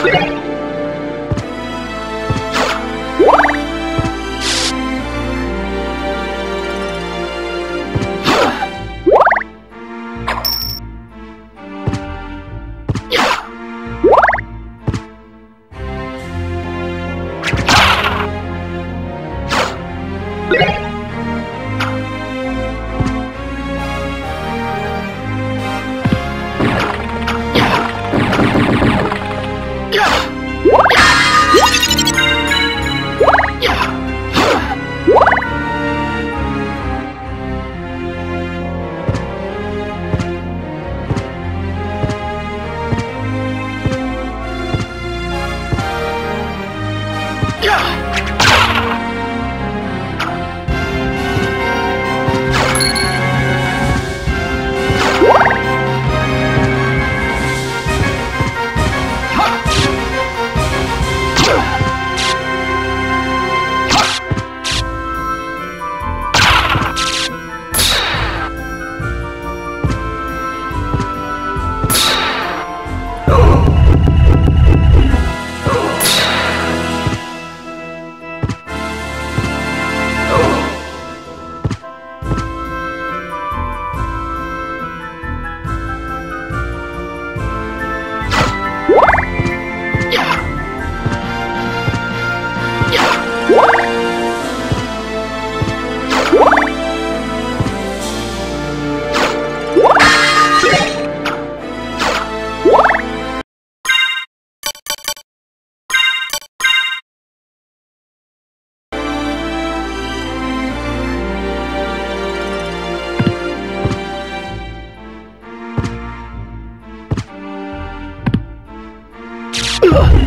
Thank you. Yeah! Yeah.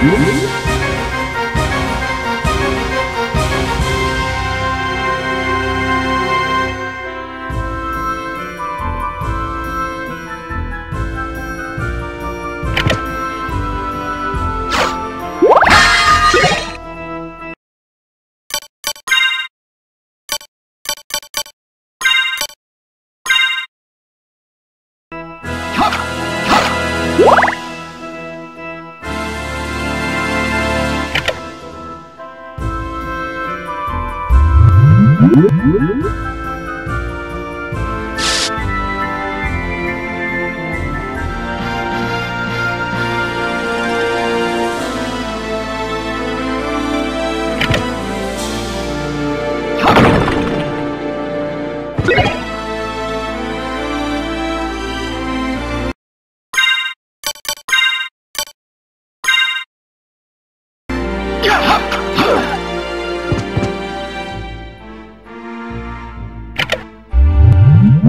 Música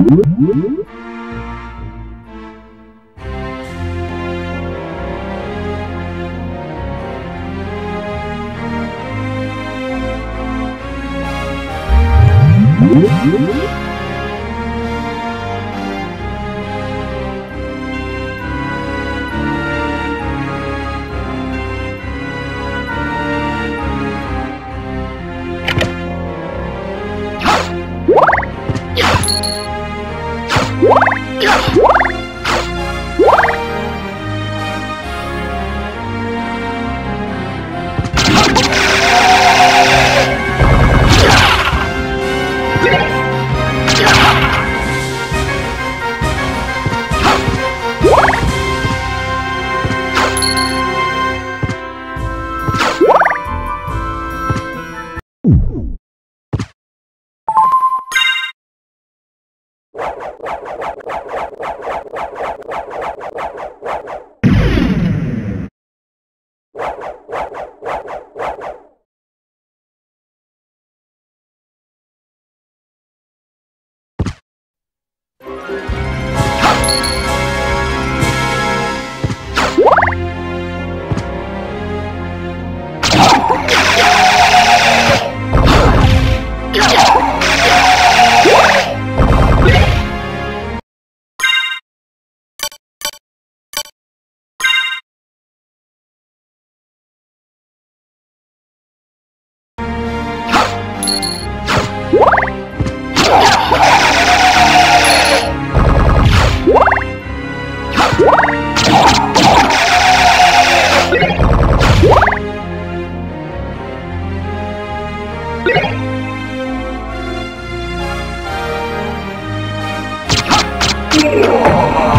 Música Come.